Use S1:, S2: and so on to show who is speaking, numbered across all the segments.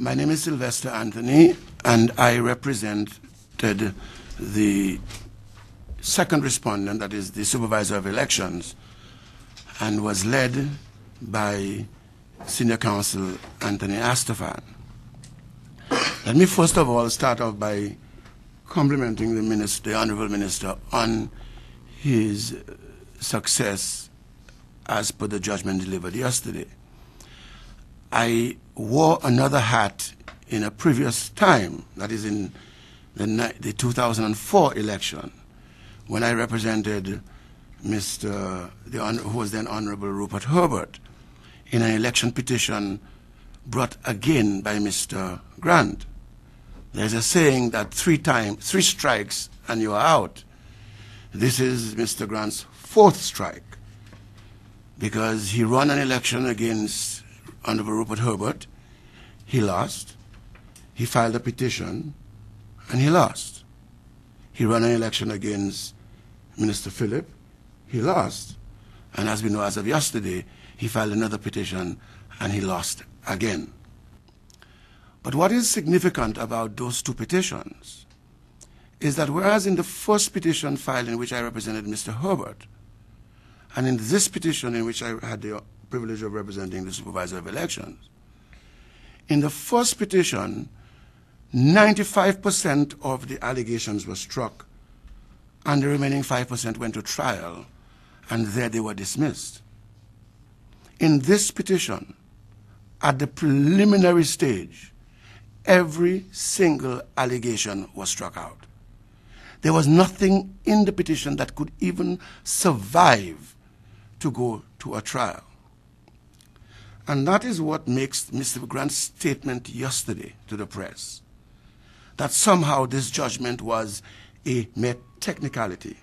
S1: My name is Sylvester Anthony, and I represented the second respondent, that is the supervisor of elections, and was led by Senior Counsel Anthony Astaphan. Let me first of all start off by complimenting the minister, the honorable minister, on his success as per the judgment delivered yesterday. I wore another hat in a previous time, that is in the, the 2004 election, when I represented Mr. The, who was then Honorable Rupert Herbert in an election petition brought again by Mr. Grant. There's a saying that three times, three strikes and you are out. This is Mr. Grant's fourth strike because he ran an election against Honorable Rupert Herbert. He lost. He filed a petition and he lost. He ran an election against Minister Phillip. He lost. And as we know, as of yesterday, he filed another petition and he lost again. But what is significant about those two petitions is that whereas in the first petition filed in which I represented Mr. Herbert, and in this petition in which I had the privilege of representing the supervisor of elections, in the first petition, 95% of the allegations were struck, and the remaining 5% went to trial, and there they were dismissed. In this petition, at the preliminary stage, every single allegation was struck out. There was nothing in the petition that could even survive to go to a trial. And that is what makes Mr. Grant's statement yesterday to the press that somehow this judgment was a mere technicality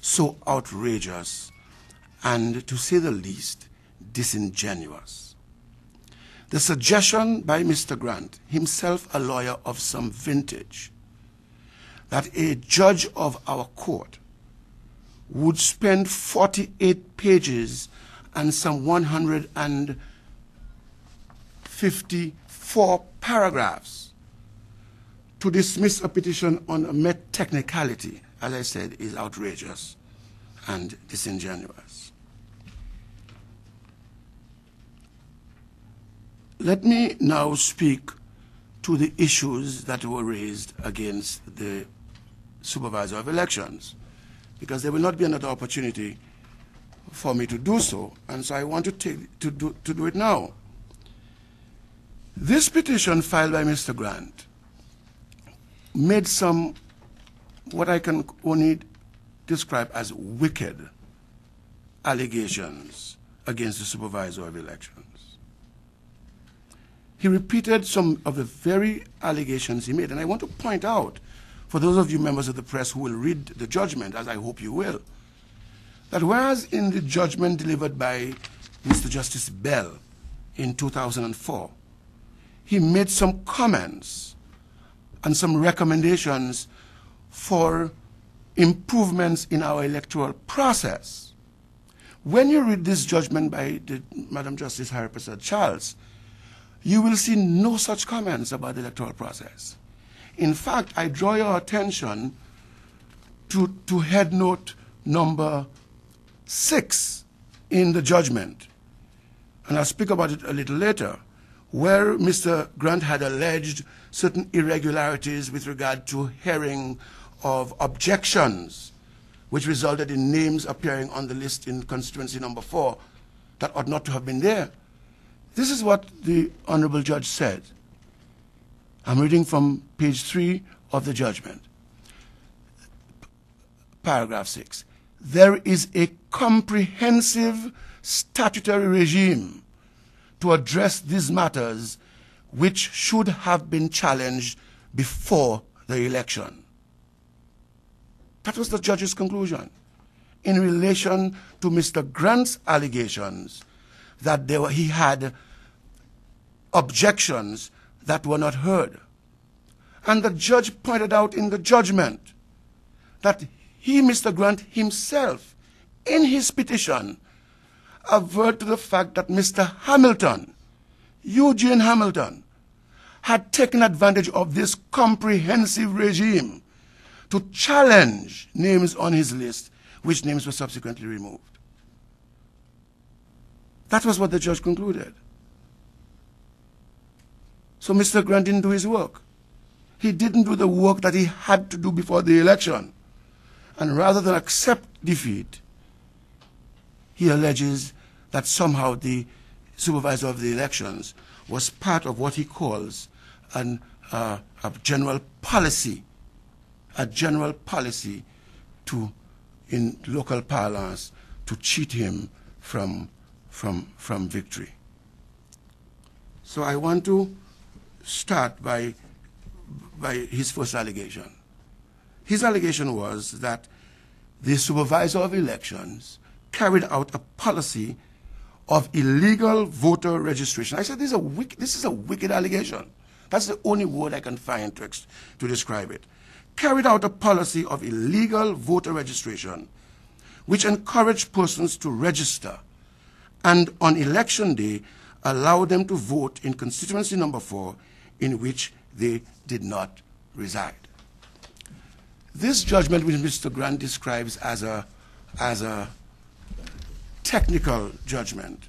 S1: so outrageous and, to say the least, disingenuous. The suggestion by Mr. Grant, himself a lawyer of some vintage, that a judge of our court would spend 48 pages and some 154 paragraphs to dismiss a petition on a technicality, as I said, is outrageous and disingenuous. Let me now speak to the issues that were raised against the supervisor of elections, because there will not be another opportunity for me to do so, and so I want to, take, to, do, to do it now. This petition filed by Mr. Grant made some, what I can only describe as wicked allegations against the supervisor of elections. He repeated some of the very allegations he made, and I want to point out, for those of you members of the press who will read the judgment, as I hope you will, that whereas in the judgment delivered by Mr. Justice Bell in 2004, he made some comments and some recommendations for improvements in our electoral process. When you read this judgment by the, Madam Justice Hariprashad-Charles, you will see no such comments about the electoral process. In fact, I draw your attention to, to head note number six in the judgment, and I'll speak about it a little later, where Mr. Grant had alleged certain irregularities with regard to hearing of objections, which resulted in names appearing on the list in constituency number four that ought not to have been there. This is what the Honorable Judge said. I'm reading from page three of the judgment. Paragraph six. There is a comprehensive statutory regime to address these matters which should have been challenged before the election. That was the judge's conclusion in relation to Mr. Grant's allegations that were, he had objections that were not heard. And the judge pointed out in the judgment that he, Mr. Grant himself, in his petition, averred to the fact that Mr. Hamilton, Eugene Hamilton, had taken advantage of this comprehensive regime to challenge names on his list, which names were subsequently removed. That was what the judge concluded. So Mr. Grant didn't do his work. He didn't do the work that he had to do before the election. And rather than accept defeat, he alleges that somehow the supervisor of the elections was part of what he calls an, uh, a general policy, a general policy to, in local parlance, to cheat him from, from, from victory. So I want to start by, by his first allegation. His allegation was that the supervisor of elections carried out a policy of illegal voter registration. I said this is a wicked, this is a wicked allegation. That's the only word I can find to, to describe it. Carried out a policy of illegal voter registration, which encouraged persons to register and on election day allow them to vote in constituency number four in which they did not reside. This judgment, which Mr. Grant describes as a, as a technical judgment,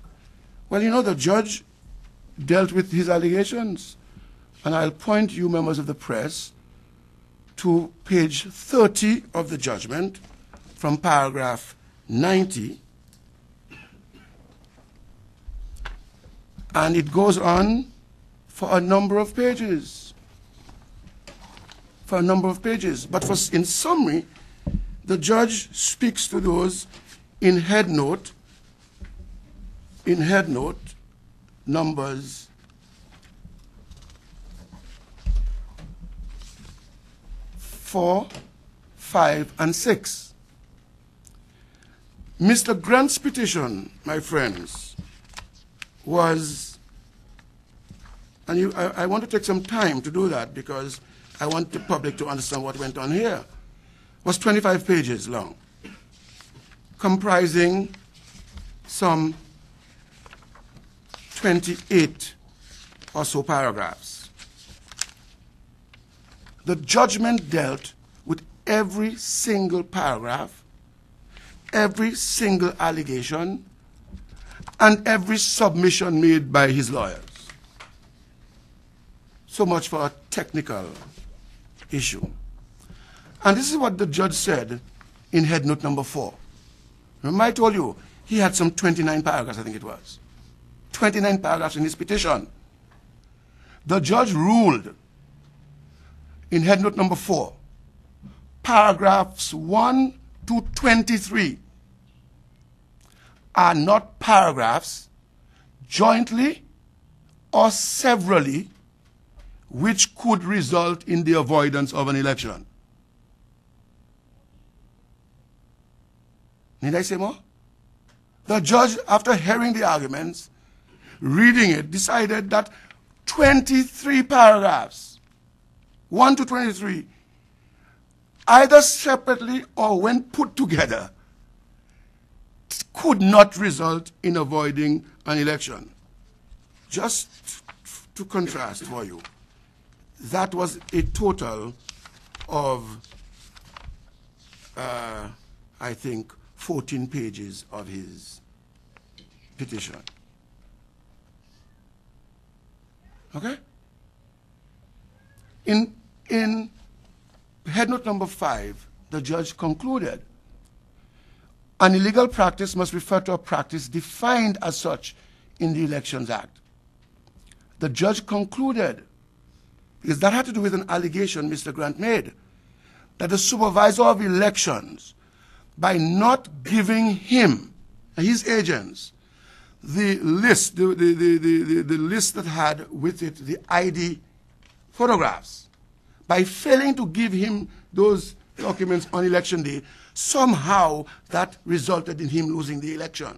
S1: well, you know, the judge dealt with his allegations. And I'll point you, members of the press, to page 30 of the judgment from paragraph 90. And it goes on for a number of pages. For a number of pages. But for, in summary, the judge speaks to those in head note, in head note, numbers four, five, and six. Mr. Grant's petition, my friends, was and you, I, I, want to take some time to do that because I want the public to understand what went on here. Was 25 pages long, comprising some 28 or so paragraphs. The judgment dealt with every single paragraph, every single allegation, and every submission made by his lawyers. So much for a technical issue. And this is what the judge said in head note number four. Remember I told you he had some 29 paragraphs, I think it was. 29 paragraphs in his petition. The judge ruled in head note number four, paragraphs 1 to 23 are not paragraphs jointly or severally which could result in the avoidance of an election. Need I say more? The judge, after hearing the arguments, reading it, decided that 23 paragraphs, 1 to 23, either separately or when put together, could not result in avoiding an election. Just to contrast for you that was a total of, uh, I think, 14 pages of his petition. Okay? In, in head note number five, the judge concluded an illegal practice must refer to a practice defined as such in the Elections Act. The judge concluded because that had to do with an allegation Mr. Grant made that the supervisor of elections, by not giving him, his agents, the list, the, the, the, the, list that had with it the ID photographs, by failing to give him those documents on election day, somehow that resulted in him losing the election.